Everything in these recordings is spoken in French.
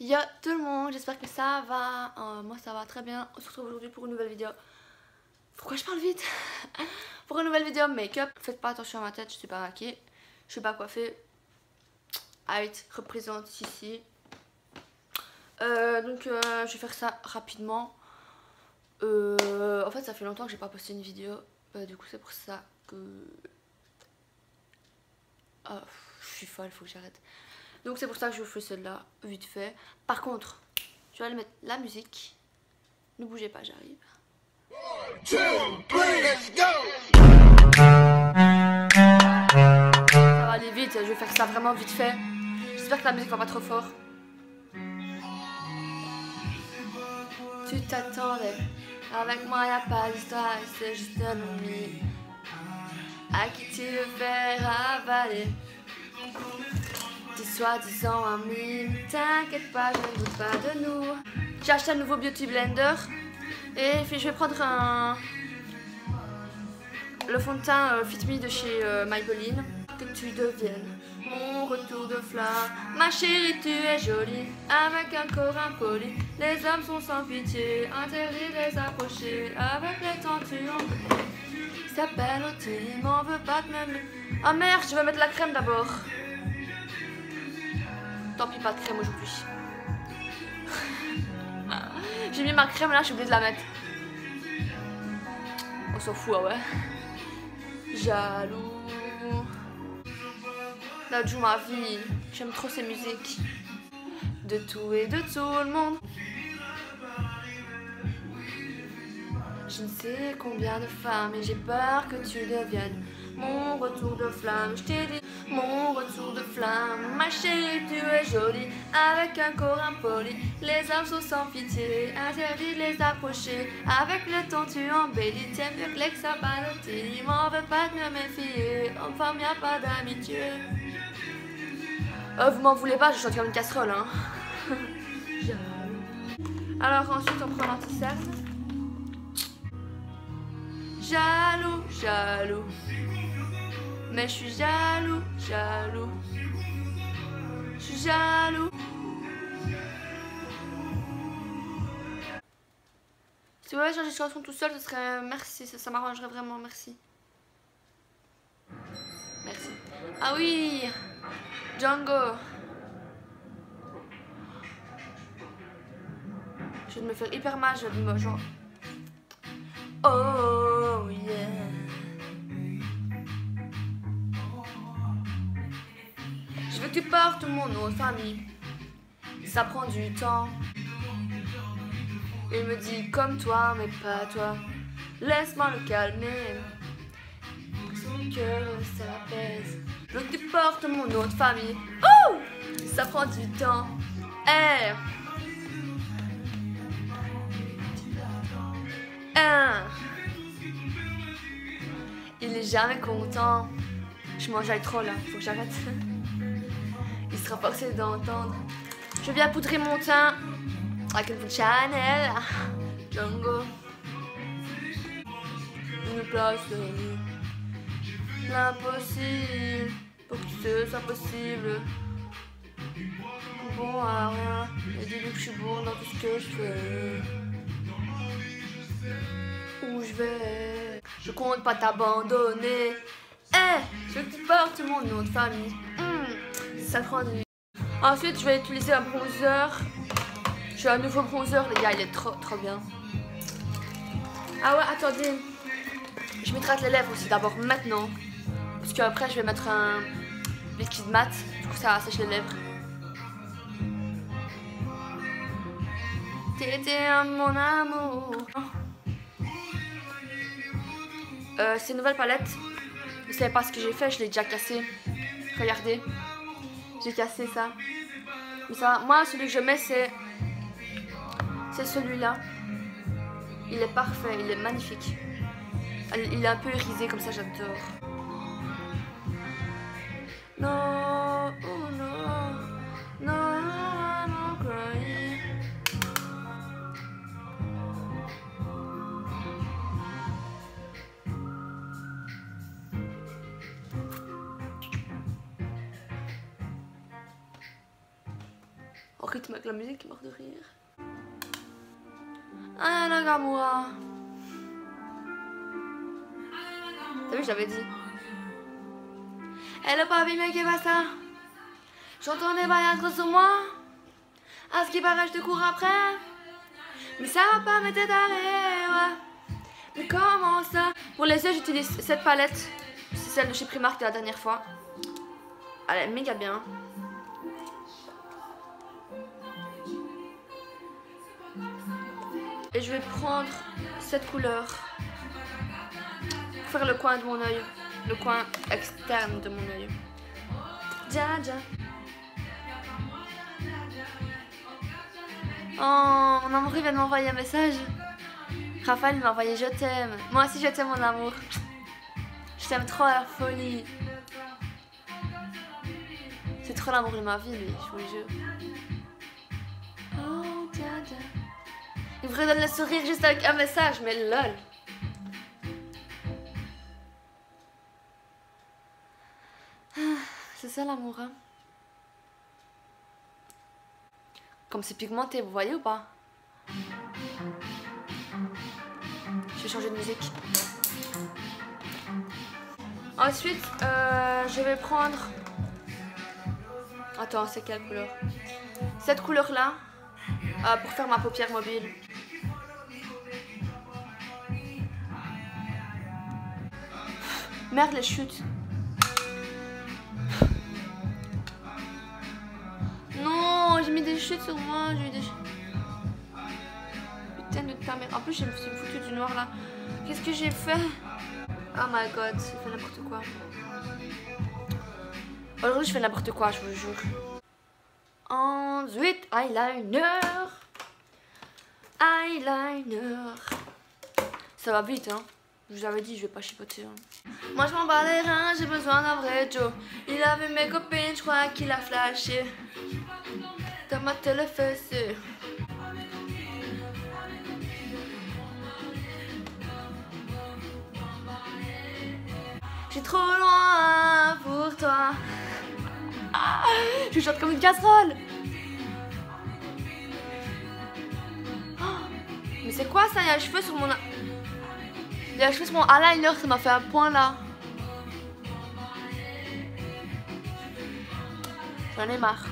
Yo tout le monde, j'espère que ça va. Euh, moi ça va très bien. On se retrouve aujourd'hui pour une nouvelle vidéo. Pourquoi je parle vite? Pour une nouvelle vidéo make-up. Faites pas attention à ma tête, je suis pas maquillée. Je suis pas coiffée. Height représente ici. Euh, donc euh, je vais faire ça rapidement. en fait ça fait longtemps que j'ai pas posté une vidéo. du coup c'est pour ça que... Oh, je suis folle, faut que j'arrête. Donc c'est pour ça que je vous fais celle-là, vite fait. Par contre, je vais aller mettre la musique. Ne bougez pas, j'arrive. Ça va aller vite, je vais faire ça vraiment vite fait. J'espère que la musique va pas trop fort. Tu t'attendais, avec moi y a pas d'histoire, c'est juste un ami. À qui tu veux faire avaler soi-disant amis. T'inquiète pas, je ne doute pas de nous. J'ai acheté un nouveau Beauty Blender. Et je vais prendre un... Le fond de teint euh, Fit Me de chez euh, Maybelline. Que tu deviennes mon retour de flamme. Ma chérie, tu es jolie, avec un corps impoli. Les hommes sont sans pitié, interdit de les approcher. Avec les temps, tu en s'appelle il m'en veut pas de même. Ah merde, je vais mettre la crème d'abord. Tant pis, pas de crème aujourd'hui. J'ai mis ma crème là, j'ai oublié de la mettre. On s'en fout, ah ouais. Jaloux. Là, joue ma vie. J'aime trop ces musiques. De tout et de tout le monde. Je ne sais combien de femmes et j'ai peur que tu deviennes mon retour de flamme. Je t'ai dit mon retour de flamme. Ma chérie, tu es jolie avec un corps impoli. Les âmes sont sans pitié, interdit de les approcher. Avec le temps, tu embellis. T'aimes mieux que l'ex Il m'en veut pas de me méfier. Enfin, y a pas d'amitié. Oh, vous m'en voulez pas, je chante comme une casserole, hein. Alors ensuite, on prend l'anti-cerne. Jaloux, jaloux. Mais je suis jaloux, jaloux. Je suis jaloux. Si vous voulez changer de chanson tout seul, ce serait merci, ça, m'arrangerait vraiment, merci. Merci. Ah oui Django Je vais me faire hyper mal, je vais me. Oh Je veux que tu portes mon nom de famille Ça prend du temps. Il me dit comme toi mais pas toi. Laisse-moi le calmer. Son cœur s'apaise. Je veux que tu portes mon nom de famille. Oh Ça prend du temps. R. Il jamais content. Je mange trop là, faut que j'arrête. Il sera forcé d'entendre. Je viens poudrer mon teint avec une Chanel. Django. Une place l'impossible pour que ce soit possible. Bon à rien, et dis-lui que je suis bon dans tout ce que je fais où je vais. Je compte pas t'abandonner. Eh, je porte mon nom de famille. Hmm, ça prend du... Ensuite, je vais utiliser un bronzer. J'ai un nouveau bronzer, les gars, il est trop, trop bien. Ah ouais, attendez. Je m'hydrate les lèvres aussi d'abord maintenant. Parce qu'après, je vais mettre un liquide mat. Du coup, ça sèche les lèvres. T'étais mon amour. Euh, c'est une nouvelle palette. Vous savez pas ce que j'ai fait, je l'ai déjà cassé. Regardez. J'ai cassé ça. ça. Moi, celui que je mets, c'est... C'est celui-là. Il est parfait, il est magnifique. Il est un peu irisé comme ça, j'adore. Non, rythme avec la musique mort de rire. Ah, Nagamura. T'as vu, j'avais dit. Elle a pas vu, mais qui va ça? J'entends des bailles sur moi. À ce qui paraît, je te cours après. Mais ça va pas m'être d'arrêt, ouais. Mais comment ça? Pour les yeux, j'utilise cette palette. C'est celle de chez Primark de la dernière fois. Elle est méga bien. Je vais prendre cette couleur pour faire le coin de mon oeil, le coin externe de mon oeil. Dja, dja. Oh, mon amour vient de m'envoyer un message. Raphaël m'a envoyé je t'aime. Moi aussi je t'aime mon amour. Je t'aime trop la folie. C'est trop l'amour de ma vie lui, je vous le jure. Oh, dja, dja. Il me redonne le sourire juste avec un message, mais lol. Ah, C'est ça l'amour, hein. Comme c'est pigmenté, vous voyez ou pas? Je vais changer de musique. Ensuite, euh, je vais prendre... Attends, c'est quelle couleur? Cette couleur-là, euh, pour faire ma paupière mobile. Merde, les chutes. Non, j'ai mis des chutes sur moi. J'ai eu des chutes. Putain de ta mère. En plus, je me foutu du noir là. Qu'est-ce que j'ai fait? Oh my god, j'ai fait n'importe quoi. Aujourd'hui, je fais n'importe quoi, je vous jure. Ensuite, eyeliner. Eyeliner. Ça va vite, hein? Je vous avais dit, je vais pas chipoter. hein. Moi, je m'en bats les reins, j'ai besoin d'un vrai Joe. Il a vu mes copines, je crois qu'il a flashé. Dans ma téléfesse. J'ai trop loin pour toi. Ah, je chante comme une casserole. Oh, mais c'est quoi ça? Il y a les cheveux sur mon... Il y a sur mon eyeliner, ça m'a fait un point là. J'en ai marre.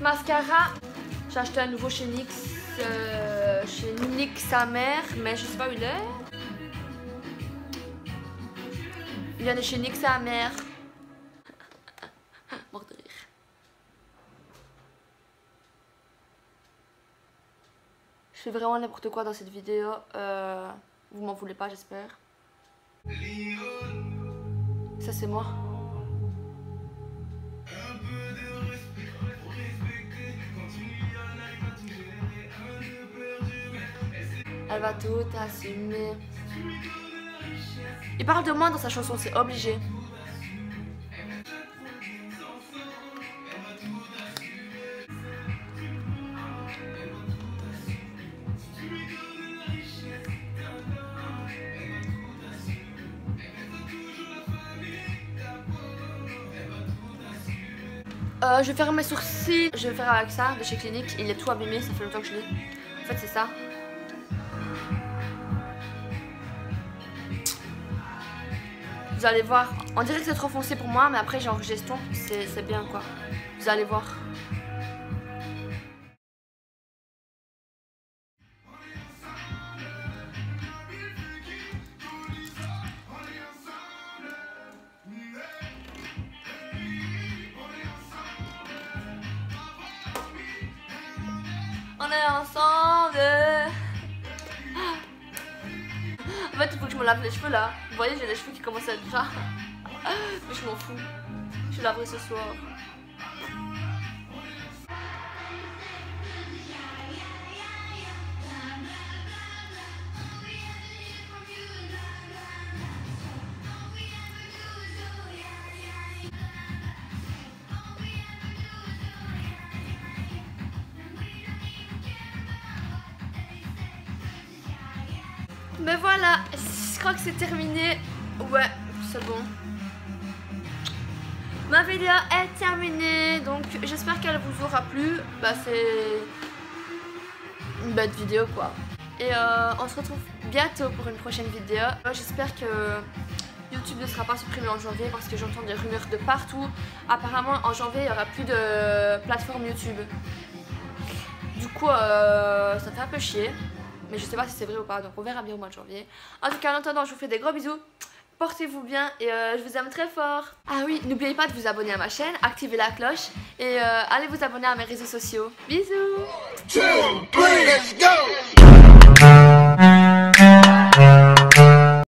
Mascara, j'ai acheté un nouveau chez NYX, euh, chez NYX sa mère, mais je sais pas où il est. Il vient de chez NYX sa mère. Mort de rire. Je fais vraiment n'importe quoi dans cette vidéo. Euh, vous m'en voulez pas, j'espère. Ça, c'est moi. Elle va tout assumer. Il parle de moi dans sa chanson, c'est obligé. Euh, je vais faire mes sourcils, je vais faire avec ça de chez Clinique. Il est tout abîmé, ça fait longtemps que je l'ai. En fait, c'est ça. Vous allez voir. On dirait que c'est trop foncé pour moi, mais après, genre gestion, c'est bien quoi. Vous allez voir. On est ensemble. En fait, il faut que je me lave les cheveux là. Vous voyez, j'ai les cheveux qui commencent à être gras. Mais je m'en fous. Je laverai ce soir. Mais voilà, je crois que c'est terminé. Ouais, c'est bon. Ma vidéo est terminée, donc j'espère qu'elle vous aura plu. Bah c'est une bête vidéo quoi. Et euh, on se retrouve bientôt pour une prochaine vidéo. J'espère que YouTube ne sera pas supprimé en janvier parce que j'entends des rumeurs de partout. Apparemment en janvier il n'y aura plus de plateforme YouTube. Du coup euh, ça fait un peu chier. Mais je sais pas si c'est vrai ou pas donc on verra bien au mois de janvier. En tout cas en attendant je vous fais des gros bisous. Portez-vous bien et euh, je vous aime très fort. Ah oui, n'oubliez pas de vous abonner à ma chaîne, activez la cloche et euh, allez vous abonner à mes réseaux sociaux. Bisous